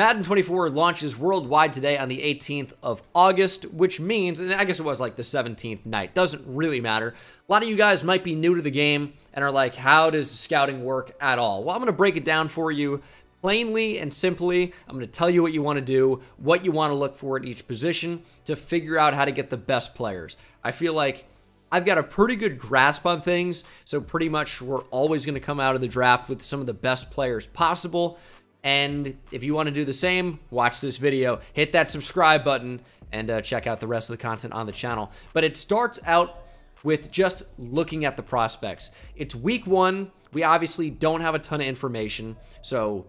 Madden 24 launches worldwide today on the 18th of August, which means, and I guess it was like the 17th night, doesn't really matter. A lot of you guys might be new to the game and are like, how does scouting work at all? Well, I'm going to break it down for you plainly and simply. I'm going to tell you what you want to do, what you want to look for at each position to figure out how to get the best players. I feel like I've got a pretty good grasp on things, so pretty much we're always going to come out of the draft with some of the best players possible. And if you want to do the same, watch this video, hit that subscribe button, and uh, check out the rest of the content on the channel. But it starts out with just looking at the prospects. It's week one. We obviously don't have a ton of information, so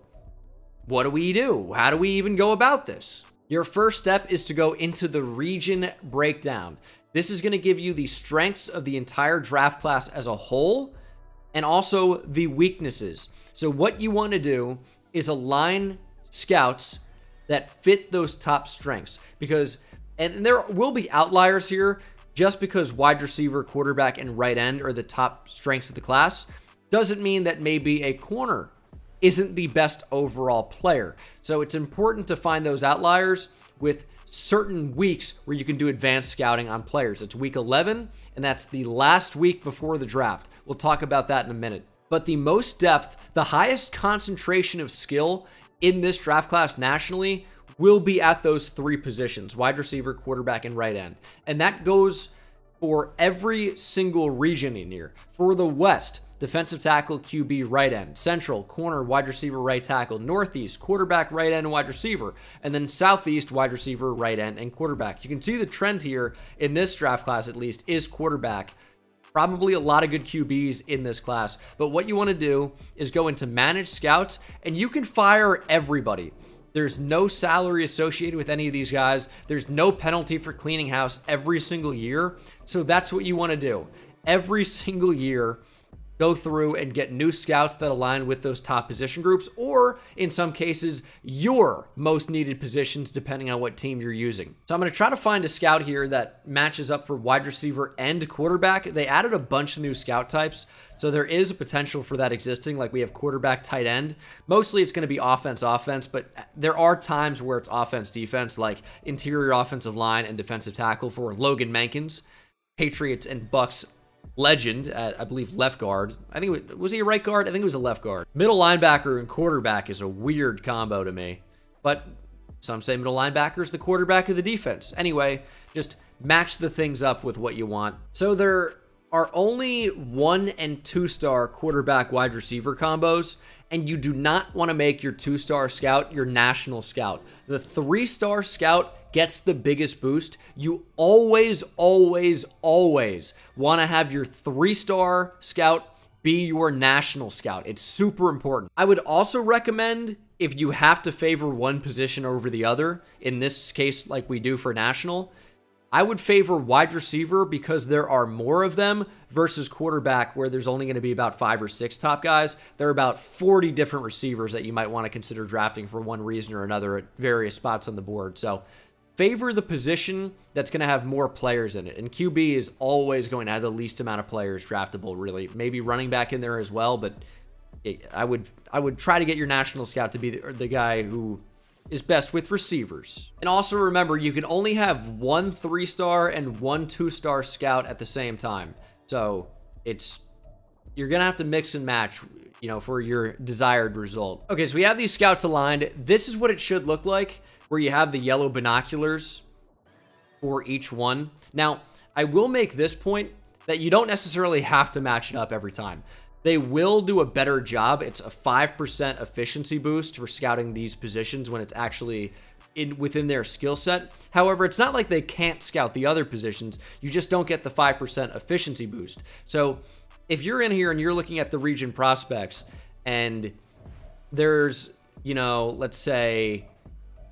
what do we do? How do we even go about this? Your first step is to go into the region breakdown. This is going to give you the strengths of the entire draft class as a whole and also the weaknesses. So, what you want to do is align scouts that fit those top strengths because, and there will be outliers here just because wide receiver, quarterback, and right end are the top strengths of the class doesn't mean that maybe a corner isn't the best overall player. So it's important to find those outliers with certain weeks where you can do advanced scouting on players. It's week 11, and that's the last week before the draft. We'll talk about that in a minute. But the most depth, the highest concentration of skill in this draft class nationally will be at those three positions wide receiver, quarterback, and right end. And that goes for every single region in here. For the West, defensive tackle, QB, right end, central, corner, wide receiver, right tackle, northeast, quarterback, right end, and wide receiver, and then southeast, wide receiver, right end, and quarterback. You can see the trend here in this draft class, at least, is quarterback. Probably a lot of good QBs in this class, but what you want to do is go into manage scouts, and you can fire everybody. There's no salary associated with any of these guys. There's no penalty for cleaning house every single year. So that's what you want to do. Every single year, go through and get new scouts that align with those top position groups, or in some cases, your most needed positions, depending on what team you're using. So I'm going to try to find a scout here that matches up for wide receiver and quarterback. They added a bunch of new scout types, so there is a potential for that existing. Like we have quarterback, tight end. Mostly it's going to be offense, offense, but there are times where it's offense, defense, like interior offensive line and defensive tackle for Logan Mankins. Patriots and Bucks legend at, I believe, left guard. I think, was, was he a right guard? I think it was a left guard. Middle linebacker and quarterback is a weird combo to me. But some say middle linebacker is the quarterback of the defense. Anyway, just match the things up with what you want. So there are only one and two star quarterback wide receiver combos, and you do not want to make your two star scout your national scout. The three star scout gets the biggest boost, you always, always, always want to have your three star scout be your national scout. It's super important. I would also recommend if you have to favor one position over the other, in this case, like we do for national, I would favor wide receiver because there are more of them versus quarterback, where there's only going to be about five or six top guys. There are about 40 different receivers that you might want to consider drafting for one reason or another at various spots on the board. So favor the position that's going to have more players in it. And QB is always going to have the least amount of players draftable, really. Maybe running back in there as well, but I would I would try to get your national scout to be the, the guy who is best with receivers. And also remember, you can only have one three-star and one two-star scout at the same time. So it's you're gonna have to mix and match you know for your desired result okay so we have these scouts aligned this is what it should look like where you have the yellow binoculars for each one. Now, I will make this point that you don't necessarily have to match it up every time. They will do a better job. It's a 5% efficiency boost for scouting these positions when it's actually in within their skill set. However, it's not like they can't scout the other positions. You just don't get the 5% efficiency boost. So, if you're in here and you're looking at the region prospects and there's, you know, let's say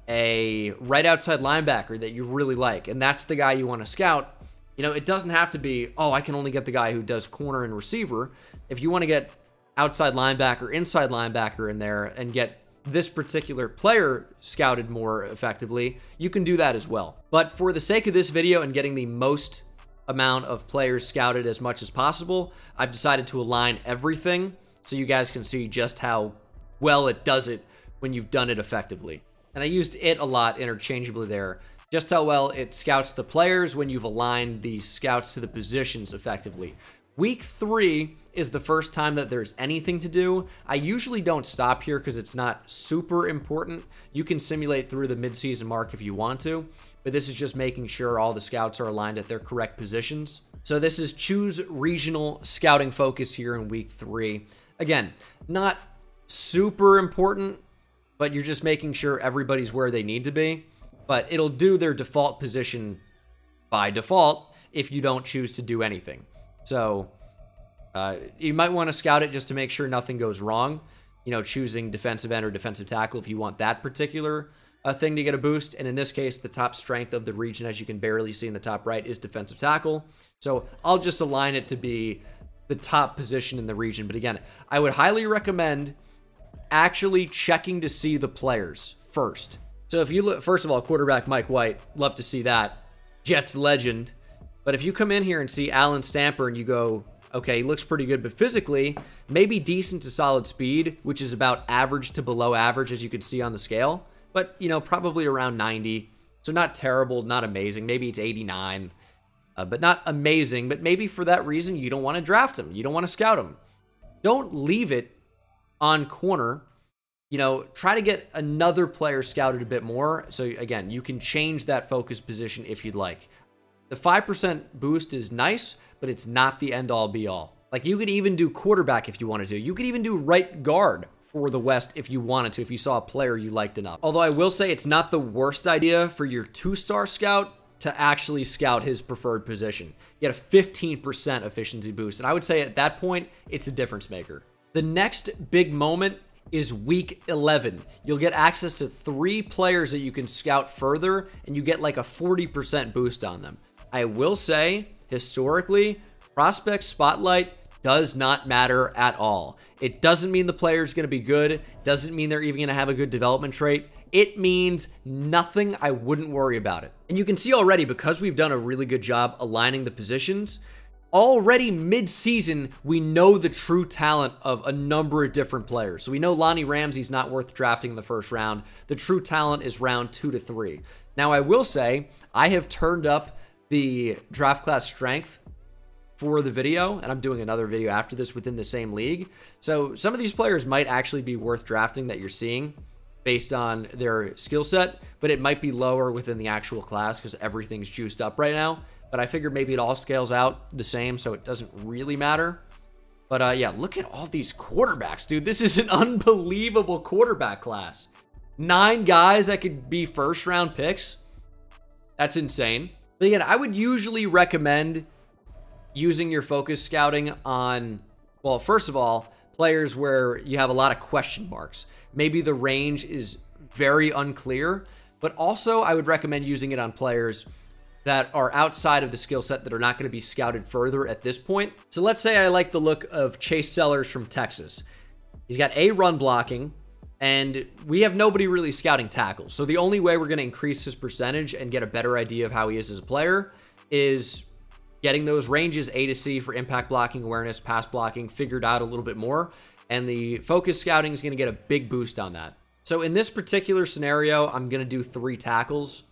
a right outside linebacker that you really like, and that's the guy you want to scout, you know, it doesn't have to be, oh, I can only get the guy who does corner and receiver. If you want to get outside linebacker, inside linebacker in there and get this particular player scouted more effectively, you can do that as well. But for the sake of this video and getting the most amount of players scouted as much as possible, I've decided to align everything so you guys can see just how well it does it when you've done it effectively. And I used it a lot interchangeably there. Just how well it scouts the players when you've aligned the scouts to the positions effectively. Week three is the first time that there's anything to do. I usually don't stop here because it's not super important. You can simulate through the midseason mark if you want to, but this is just making sure all the scouts are aligned at their correct positions. So this is choose regional scouting focus here in week three. Again, not super important, but you're just making sure everybody's where they need to be. But it'll do their default position by default if you don't choose to do anything. So uh, you might want to scout it just to make sure nothing goes wrong. You know, choosing defensive end or defensive tackle if you want that particular uh, thing to get a boost. And in this case, the top strength of the region, as you can barely see in the top right, is defensive tackle. So I'll just align it to be the top position in the region. But again, I would highly recommend actually checking to see the players first. So if you look, first of all, quarterback Mike White, love to see that. Jets legend. But if you come in here and see Alan Stamper and you go, okay, he looks pretty good, but physically, maybe decent to solid speed, which is about average to below average, as you can see on the scale. But, you know, probably around 90. So not terrible, not amazing. Maybe it's 89. Uh, but not amazing. But maybe for that reason, you don't want to draft him. You don't want to scout him. Don't leave it on corner. You know, try to get another player scouted a bit more. So again, you can change that focus position if you'd like. The 5% boost is nice, but it's not the end all be all. Like you could even do quarterback if you wanted to. You could even do right guard for the West if you wanted to, if you saw a player you liked enough. Although I will say it's not the worst idea for your two star scout to actually scout his preferred position. You get a 15% efficiency boost. And I would say at that point, it's a difference maker. The next big moment is week 11. You'll get access to three players that you can scout further, and you get like a 40% boost on them. I will say, historically, prospect spotlight does not matter at all. It doesn't mean the player is going to be good, doesn't mean they're even going to have a good development trait. It means nothing. I wouldn't worry about it. And you can see already, because we've done a really good job aligning the positions, already mid-season, we know the true talent of a number of different players. So we know Lonnie Ramsey's not worth drafting in the first round. The true talent is round two to three. Now, I will say, I have turned up the draft class strength for the video, and I'm doing another video after this within the same league. So some of these players might actually be worth drafting that you're seeing based on their skill set, but it might be lower within the actual class because everything's juiced up right now. But I figured maybe it all scales out the same, so it doesn't really matter. But uh, yeah, look at all these quarterbacks, dude. This is an unbelievable quarterback class. Nine guys that could be first round picks. That's insane. But again, I would usually recommend using your focus scouting on, well, first of all, players where you have a lot of question marks. Maybe the range is very unclear, but also I would recommend using it on players that are outside of the skill set that are not going to be scouted further at this point. So let's say I like the look of Chase Sellers from Texas. He's got a run blocking, and we have nobody really scouting tackles. So the only way we're going to increase his percentage and get a better idea of how he is as a player is getting those ranges A to C for impact blocking, awareness, pass blocking figured out a little bit more. And the focus scouting is going to get a big boost on that. So in this particular scenario, I'm going to do three tackles.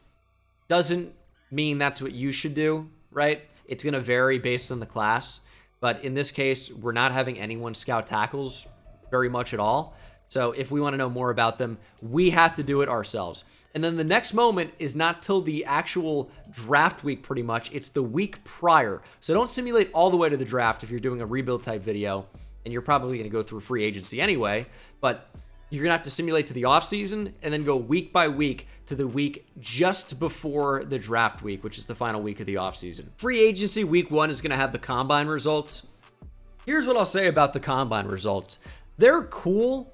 Doesn't mean that's what you should do, right? It's going to vary based on the class. But in this case, we're not having anyone scout tackles very much at all. So if we want to know more about them, we have to do it ourselves. And then the next moment is not till the actual draft week, pretty much. It's the week prior. So don't simulate all the way to the draft if you're doing a rebuild type video, and you're probably going to go through free agency anyway. But you're going to have to simulate to the offseason and then go week by week to the week just before the draft week, which is the final week of the offseason. Free agency week one is going to have the combine results. Here's what I'll say about the combine results they're cool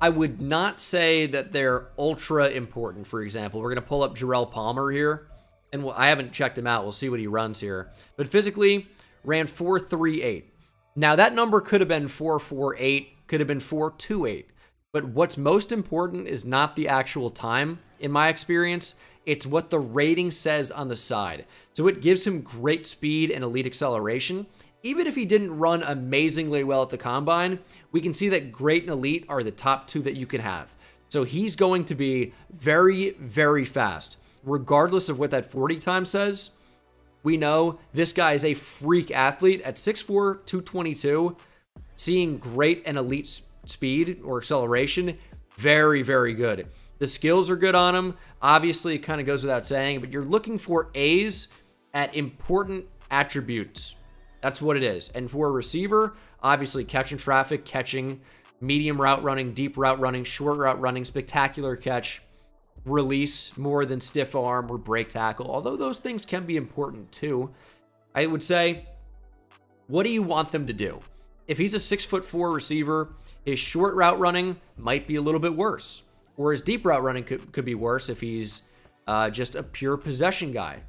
I would not say that they're ultra important. For example, we're going to pull up Jarrell Palmer here, and we'll, I haven't checked him out. We'll see what he runs here. But physically, ran 4.38. Now, that number could have been 4.48, could have been 4.28. But what's most important is not the actual time, in my experience. It's what the rating says on the side. So it gives him great speed and elite acceleration even if he didn't run amazingly well at the combine, we can see that great and elite are the top two that you can have. So he's going to be very, very fast. Regardless of what that 40 time says, we know this guy is a freak athlete at 6'4, 222, seeing great and elite speed or acceleration. Very, very good. The skills are good on him. Obviously, it kind of goes without saying, but you're looking for A's at important attributes. That's what it is. And for a receiver, obviously catching traffic, catching, medium route running, deep route running, short route running, spectacular catch, release more than stiff arm or break tackle. Although those things can be important too. I would say, what do you want them to do? If he's a six foot four receiver, his short route running might be a little bit worse, his deep route running could, could be worse if he's uh, just a pure possession guy.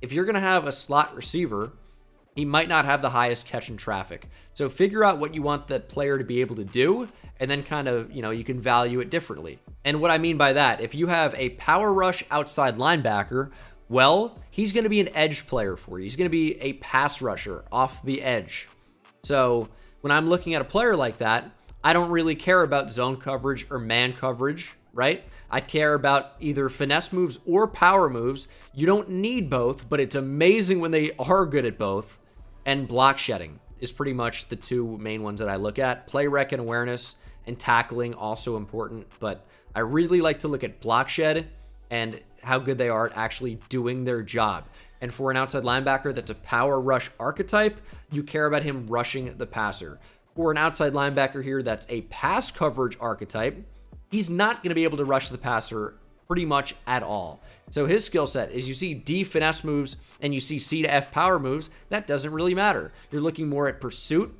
If you're going to have a slot receiver, he might not have the highest catch in traffic. So figure out what you want that player to be able to do, and then kind of, you know, you can value it differently. And what I mean by that, if you have a power rush outside linebacker, well, he's going to be an edge player for you. He's going to be a pass rusher off the edge. So when I'm looking at a player like that, I don't really care about zone coverage or man coverage, right? I care about either finesse moves or power moves. You don't need both, but it's amazing when they are good at both and block shedding is pretty much the two main ones that I look at. Play rec and awareness and tackling also important, but I really like to look at block shed and how good they are at actually doing their job. And for an outside linebacker that's a power rush archetype, you care about him rushing the passer. For an outside linebacker here that's a pass coverage archetype, he's not going to be able to rush the passer pretty much at all. So his skill set is you see D finesse moves and you see C to F power moves. That doesn't really matter. You're looking more at pursuit,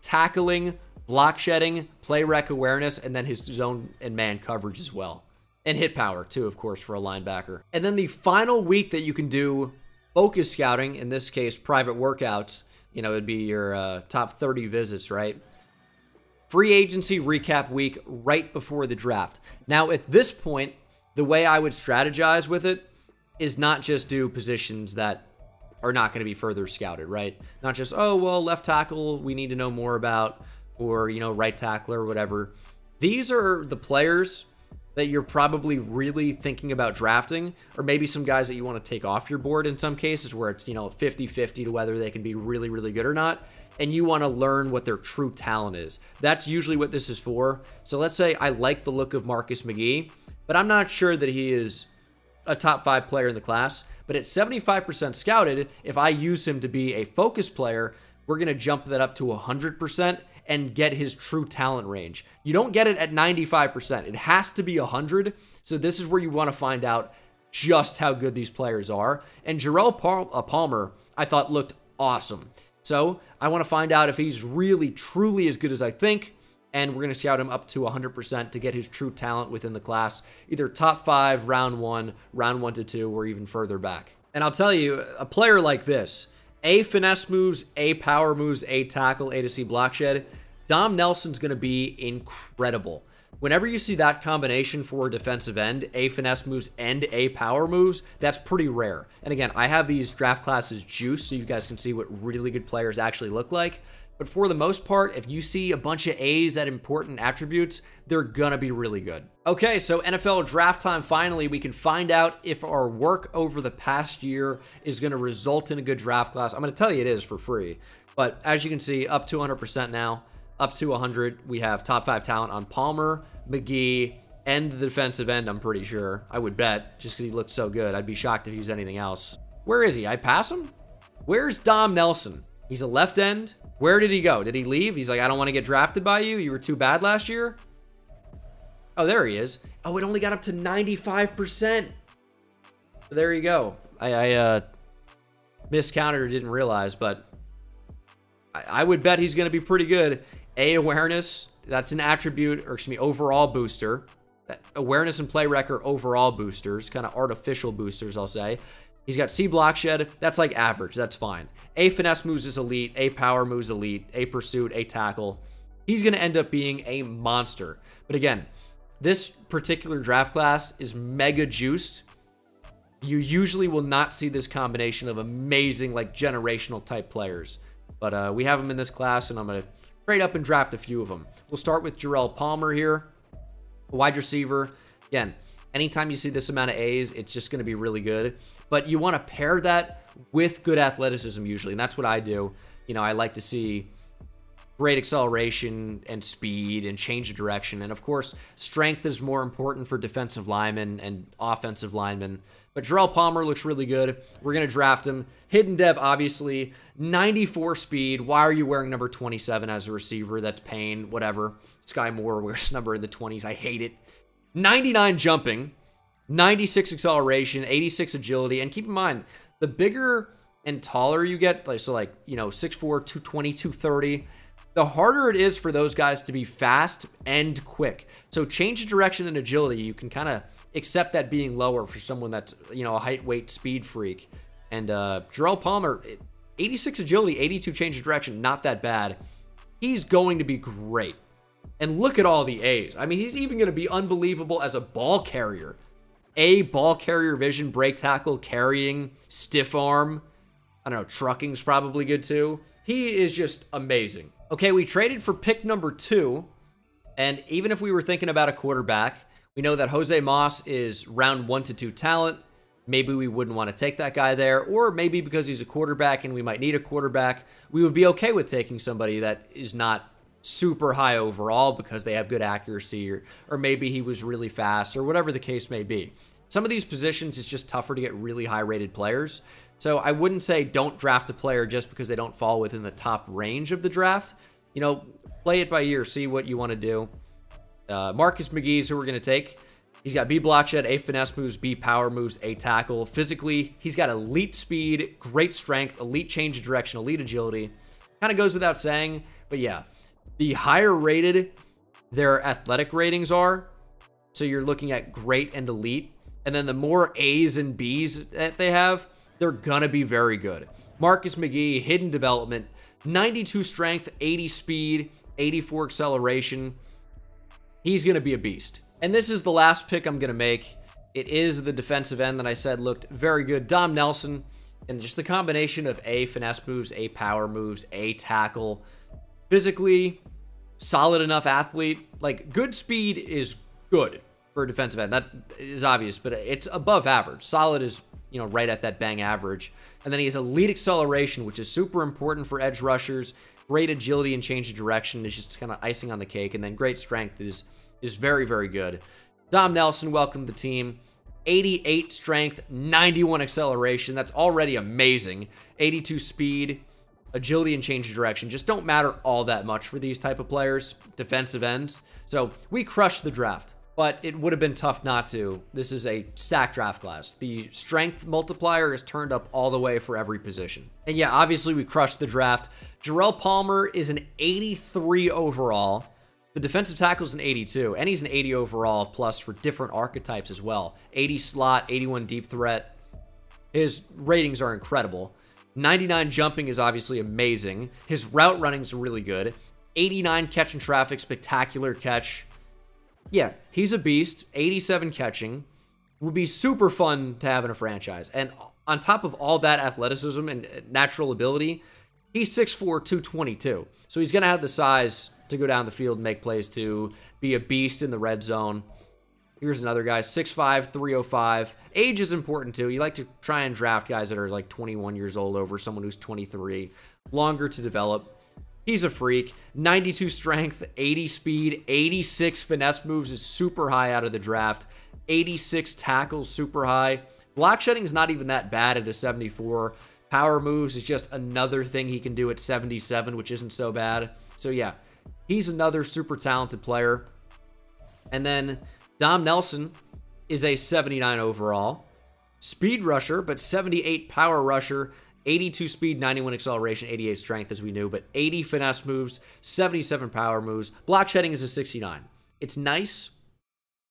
tackling, block shedding, play rec awareness, and then his zone and man coverage as well. And hit power too, of course, for a linebacker. And then the final week that you can do focus scouting, in this case, private workouts, you know, it'd be your uh, top 30 visits, right? Free agency recap week right before the draft. Now, at this point, the way I would strategize with it is not just do positions that are not going to be further scouted, right? Not just, oh, well, left tackle, we need to know more about, or, you know, right tackle or whatever. These are the players that you're probably really thinking about drafting, or maybe some guys that you want to take off your board in some cases where it's, you know, 50 50 to whether they can be really, really good or not. And you want to learn what their true talent is. That's usually what this is for. So let's say I like the look of Marcus McGee but I'm not sure that he is a top five player in the class. But at 75% scouted, if I use him to be a focus player, we're going to jump that up to 100% and get his true talent range. You don't get it at 95%. It has to be 100. So this is where you want to find out just how good these players are. And Jerrelle uh, Palmer, I thought looked awesome. So I want to find out if he's really, truly as good as I think and we're going to scout him up to 100% to get his true talent within the class, either top five, round one, round one to two, or even further back. And I'll tell you, a player like this, A finesse moves, A power moves, A tackle, A to C block shed, Dom Nelson's going to be incredible. Whenever you see that combination for a defensive end, A finesse moves and A power moves, that's pretty rare. And again, I have these draft classes juiced so you guys can see what really good players actually look like. But for the most part, if you see a bunch of A's at important attributes, they're gonna be really good. Okay, so NFL draft time finally, we can find out if our work over the past year is gonna result in a good draft class. I'm gonna tell you it is for free. But as you can see, up to 100% now, up to 100, we have top five talent on Palmer, McGee, and the defensive end, I'm pretty sure. I would bet, just because he looks so good. I'd be shocked if he was anything else. Where is he? I pass him? Where's Dom Nelson? He's a left end. Where did he go? Did he leave? He's like, I don't want to get drafted by you. You were too bad last year. Oh, there he is. Oh, it only got up to 95%. There you go. I, I uh, miscounted or didn't realize, but I, I would bet he's going to be pretty good. A, awareness. That's an attribute, or excuse me, overall booster. That awareness and play record overall boosters, kind of artificial boosters, I'll say. He's got C block shed. That's like average. That's fine. A finesse moves is elite. A power moves elite. A pursuit. A tackle. He's going to end up being a monster. But again, this particular draft class is mega juiced. You usually will not see this combination of amazing, like generational type players. But uh, we have them in this class, and I'm going to trade up and draft a few of them. We'll start with Jerrelle Palmer here. Wide receiver, again, anytime you see this amount of A's, it's just going to be really good. But you want to pair that with good athleticism usually, and that's what I do. You know, I like to see great acceleration and speed and change of direction. And of course, strength is more important for defensive linemen and offensive linemen. But Jerrell Palmer looks really good. We're going to draft him. Hidden dev, obviously. 94 speed. Why are you wearing number 27 as a receiver? That's pain. Whatever. Skyy Moore wears number in the 20s. I hate it. 99 jumping. 96 acceleration. 86 agility. And keep in mind, the bigger and taller you get, like so like, you know, 6'4", 220, 230, the harder it is for those guys to be fast and quick. So change of direction and agility, you can kind of accept that being lower for someone that's, you know, a height, weight, speed freak. And uh, Jerrell Palmer, 86 agility, 82 change of direction, not that bad. He's going to be great. And look at all the A's. I mean, he's even going to be unbelievable as a ball carrier. A ball carrier vision, break tackle, carrying, stiff arm. I don't know, trucking's probably good too. He is just amazing. Okay, we traded for pick number two. And even if we were thinking about a quarterback, we know that Jose Moss is round one to two talent. Maybe we wouldn't want to take that guy there, or maybe because he's a quarterback and we might need a quarterback, we would be okay with taking somebody that is not super high overall because they have good accuracy, or, or maybe he was really fast, or whatever the case may be. Some of these positions, it's just tougher to get really high rated players. So I wouldn't say don't draft a player just because they don't fall within the top range of the draft. You know, play it by ear, see what you want to do. Uh, Marcus McGee's who we're going to take. He's got B block shed, A finesse moves, B power moves, A tackle. Physically, he's got elite speed, great strength, elite change of direction, elite agility. Kind of goes without saying, but yeah. The higher rated their athletic ratings are, so you're looking at great and elite, and then the more A's and B's that they have, they're gonna be very good. Marcus McGee, hidden development, 92 strength, 80 speed, 84 acceleration. He's gonna be a beast. And this is the last pick I'm gonna make. It is the defensive end that I said looked very good. Dom Nelson, and just the combination of A finesse moves, A power moves, A tackle. Physically, solid enough athlete. Like, good speed is good for a defensive end. That is obvious, but it's above average. Solid is you know, right at that bang average. And then he has elite acceleration, which is super important for edge rushers. Great agility and change of direction is just kind of icing on the cake. And then great strength is is very, very good. Dom Nelson, welcome to the team. 88 strength, 91 acceleration. That's already amazing. 82 speed, agility and change of direction just don't matter all that much for these type of players, defensive ends. So we crushed the draft but it would have been tough not to. This is a stack draft class. The strength multiplier is turned up all the way for every position. And yeah, obviously we crushed the draft. Jerrell Palmer is an 83 overall. The defensive tackle is an 82, and he's an 80 overall plus for different archetypes as well. 80 slot, 81 deep threat. His ratings are incredible. 99 jumping is obviously amazing. His route running is really good. 89 catch and traffic, spectacular catch. Yeah, he's a beast. 87 catching. Would be super fun to have in a franchise. And on top of all that athleticism and uh, natural ability, he's 6'4", 222. So he's going to have the size to go down the field and make plays to be a beast in the red zone. Here's another guy, 6'5", 305. Age is important too. You like to try and draft guys that are like 21 years old over someone who's 23. Longer to develop. He's a freak. 92 strength, 80 speed, 86 finesse moves is super high out of the draft. 86 tackles, super high. Block shedding is not even that bad at a 74. Power moves is just another thing he can do at 77, which isn't so bad. So yeah, he's another super talented player. And then Dom Nelson is a 79 overall. Speed rusher, but 78 power rusher. 82 speed, 91 acceleration, 88 strength, as we knew, but 80 finesse moves, 77 power moves. Block shedding is a 69. It's nice,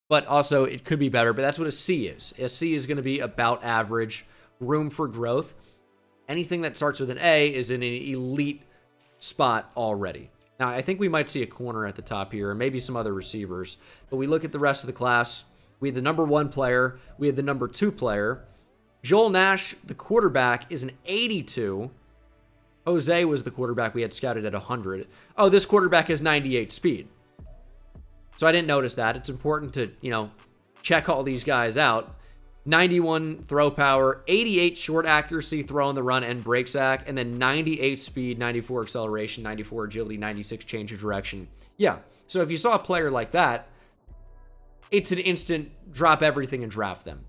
but also it could be better, but that's what a C is. A C is going to be about average, room for growth. Anything that starts with an A is in an elite spot already. Now, I think we might see a corner at the top here, and maybe some other receivers, but we look at the rest of the class. We had the number one player, we had the number two player, Joel Nash, the quarterback, is an 82. Jose was the quarterback we had scouted at 100. Oh, this quarterback has 98 speed. So I didn't notice that. It's important to, you know, check all these guys out. 91 throw power, 88 short accuracy, throw on the run and break sack, and then 98 speed, 94 acceleration, 94 agility, 96 change of direction. Yeah. So if you saw a player like that, it's an instant drop everything and draft them.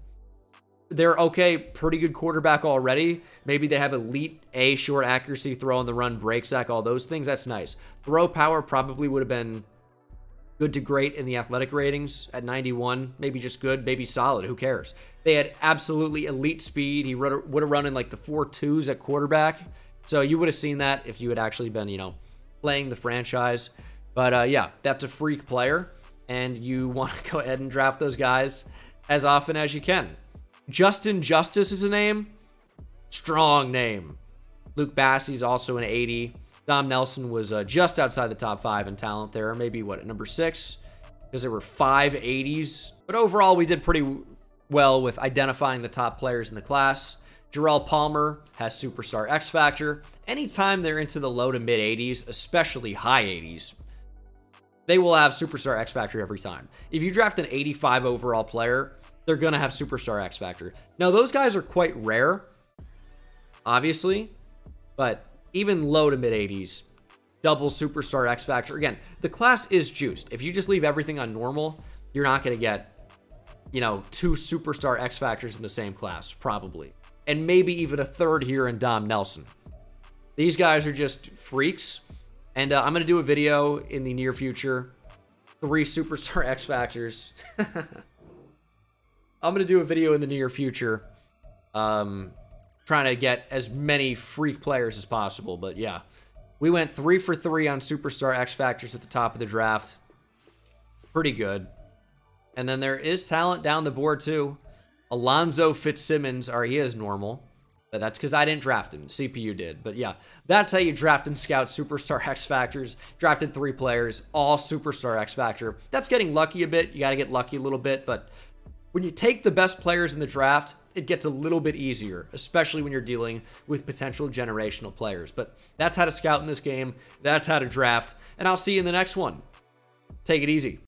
They're okay, pretty good quarterback already. Maybe they have elite A short accuracy, throw on the run, break sack, all those things. That's nice. Throw power probably would have been good to great in the athletic ratings at 91, maybe just good, maybe solid. Who cares? They had absolutely elite speed. He would have run in like the four twos at quarterback. So you would have seen that if you had actually been, you know, playing the franchise. But uh, yeah, that's a freak player, and you want to go ahead and draft those guys as often as you can. Justin Justice is a name. Strong name. Luke Bassey's also an 80. Dom Nelson was uh, just outside the top five in talent there. Maybe, what, number six? Because there were five 80s. But overall, we did pretty well with identifying the top players in the class. Jarrell Palmer has superstar X Factor. Anytime they're into the low to mid 80s, especially high 80s, they will have superstar X Factor every time. If you draft an 85 overall player, they're going to have superstar X Factor. Now, those guys are quite rare, obviously, but even low to mid 80s, double superstar X Factor. Again, the class is juiced. If you just leave everything on normal, you're not going to get, you know, two superstar X Factors in the same class, probably. And maybe even a third here in Dom Nelson. These guys are just freaks. And uh, I'm going to do a video in the near future. Three superstar X Factors. I'm to do a video in the near future. Um, trying to get as many freak players as possible. But yeah, we went three for three on Superstar X Factors at the top of the draft. Pretty good. And then there is talent down the board too. Alonzo Fitzsimmons, or he is normal. But that's because I didn't draft him. CPU did. But yeah, that's how you draft and scout Superstar X Factors. Drafted three players, all Superstar X Factor. That's getting lucky a bit. You got to get lucky a little bit. But when you take the best players in the draft, it gets a little bit easier, especially when you're dealing with potential generational players. But that's how to scout in this game. That's how to draft. And I'll see you in the next one. Take it easy.